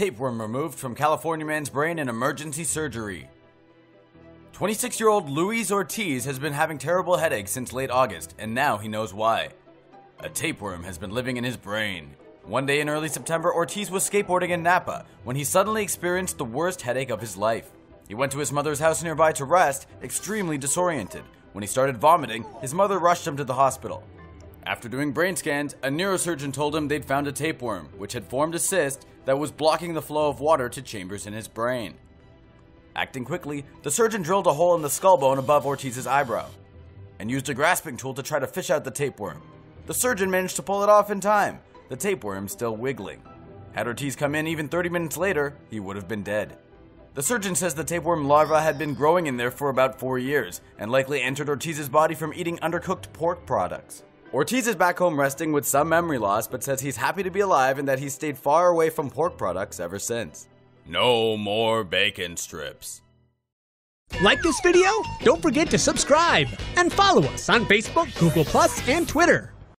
Tapeworm removed from California man's brain in emergency surgery. 26 year old Luis Ortiz has been having terrible headaches since late August, and now he knows why. A tapeworm has been living in his brain. One day in early September, Ortiz was skateboarding in Napa when he suddenly experienced the worst headache of his life. He went to his mother's house nearby to rest, extremely disoriented. When he started vomiting, his mother rushed him to the hospital. After doing brain scans, a neurosurgeon told him they'd found a tapeworm, which had formed a cyst that was blocking the flow of water to chambers in his brain. Acting quickly, the surgeon drilled a hole in the skull bone above Ortiz's eyebrow and used a grasping tool to try to fish out the tapeworm. The surgeon managed to pull it off in time, the tapeworm still wiggling. Had Ortiz come in even 30 minutes later, he would have been dead. The surgeon says the tapeworm larva had been growing in there for about four years and likely entered Ortiz's body from eating undercooked pork products. Ortiz is back home resting with some memory loss, but says he's happy to be alive and that he's stayed far away from pork products ever since. No more bacon strips. Like this video? Don't forget to subscribe and follow us on Facebook, Google, and Twitter.